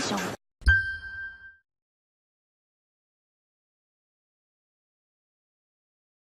シ。